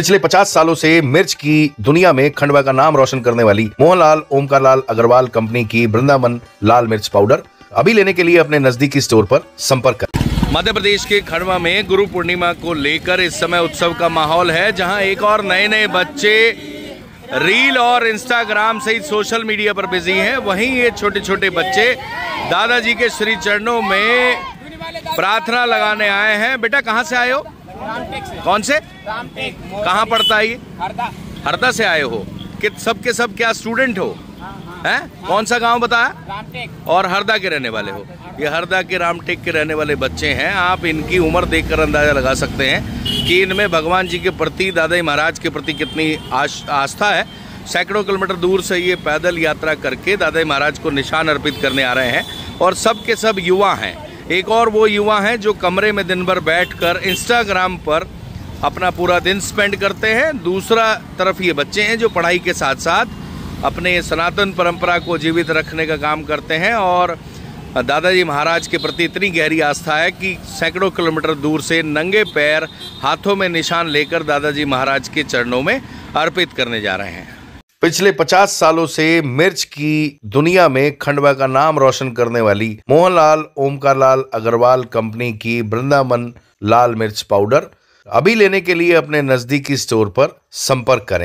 पिछले 50 सालों से मिर्च की दुनिया में खंडवा का नाम रोशन करने वाली मोहनलाल ओमकार लाल अग्रवाल कंपनी की वृंदावन लाल मिर्च पाउडर अभी लेने के लिए अपने नजदीकी स्टोर पर संपर्क करें। मध्य प्रदेश के खंडवा में गुरु पूर्णिमा को लेकर इस समय उत्सव का माहौल है, जहाँ एक और नए नए बच्चे रील और इंस्टाग्राम सहित सोशल मीडिया पर बिज़ी हैं। वहीं ये छोटे छोटे बच्चे दादाजी के श्री चरणों में प्रार्थना लगाने आए हैं। बेटा, कहाँ से आए हो? कौन से? कहाँ पढ़ता है ये? हरदा। से आए हो। कि सब के सब क्या स्टूडेंट हो? हैं कौन सा गाँव बताया? और हरदा के रहने वाले हो। ये हरदा के रामटेक के रहने वाले बच्चे हैं। आप इनकी उम्र देखकर अंदाज़ा लगा सकते हैं कि इनमें भगवान जी के प्रति दादाई महाराज के प्रति कितनी आस्था है। सैकड़ों किलोमीटर दूर से ये पैदल यात्रा करके दादाई महाराज को निशान अर्पित करने आ रहे हैं। और सब के सब युवा हैं। एक और वो युवा हैं जो कमरे में दिन भर बैठकर इंस्टाग्राम पर अपना पूरा दिन स्पेंड करते हैं। दूसरा तरफ़ ये बच्चे हैं जो पढ़ाई के साथ साथ अपने सनातन परंपरा को जीवित रखने का काम करते हैं और दादाजी महाराज के प्रति इतनी गहरी आस्था है कि सैकड़ों किलोमीटर दूर से नंगे पैर हाथों में निशान लेकर दादाजी महाराज के चरणों में अर्पित करने जा रहे हैं। पिछले 50 सालों से मिर्च की दुनिया में खंडवा का नाम रोशन करने वाली मोहनलाल ओमकार लाल अग्रवाल कंपनी की वृंदावन लाल मिर्च पाउडर अभी लेने के लिए अपने नजदीकी स्टोर पर संपर्क करें।